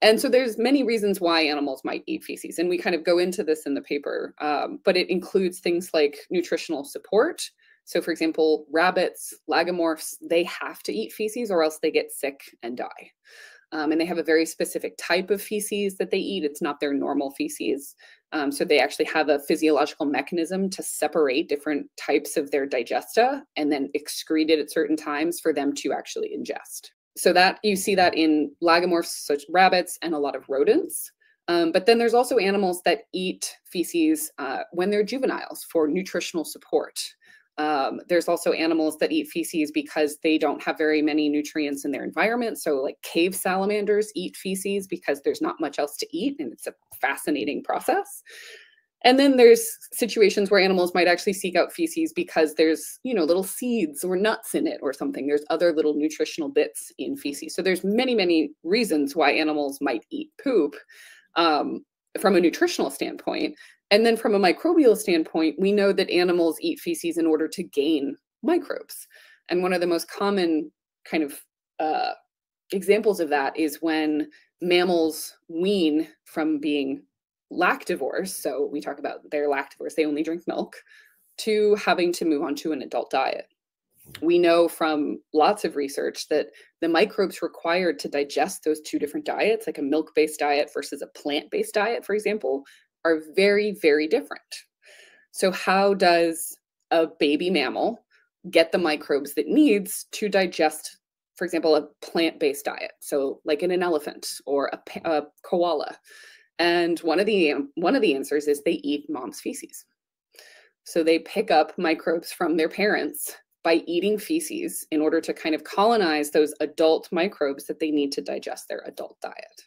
And so there's many reasons why animals might eat feces, and we kind of go into this in the paper, um, but it includes things like nutritional support. So, for example, rabbits, lagomorphs, they have to eat feces or else they get sick and die. Um, and they have a very specific type of feces that they eat. It's not their normal feces. Um, so they actually have a physiological mechanism to separate different types of their digesta and then excrete it at certain times for them to actually ingest. So that you see that in lagomorphs such rabbits and a lot of rodents. Um, but then there's also animals that eat feces uh, when they're juveniles for nutritional support. Um, there's also animals that eat feces because they don't have very many nutrients in their environment. So, like cave salamanders eat feces because there's not much else to eat, and it's a fascinating process. And then there's situations where animals might actually seek out feces because there's, you know, little seeds or nuts in it or something. There's other little nutritional bits in feces. So there's many, many reasons why animals might eat poop um, from a nutritional standpoint. And then from a microbial standpoint, we know that animals eat feces in order to gain microbes. And one of the most common kind of uh, examples of that is when mammals wean from being lactivores. So we talk about they're lactivores, they only drink milk, to having to move on to an adult diet. We know from lots of research that the microbes required to digest those two different diets, like a milk based diet versus a plant based diet, for example, are very, very different. So, how does a baby mammal get the microbes that needs to digest, for example, a plant based diet? So, like in an elephant or a, a koala. And one of the one of the answers is they eat mom's feces. So they pick up microbes from their parents by eating feces in order to kind of colonize those adult microbes that they need to digest their adult diet.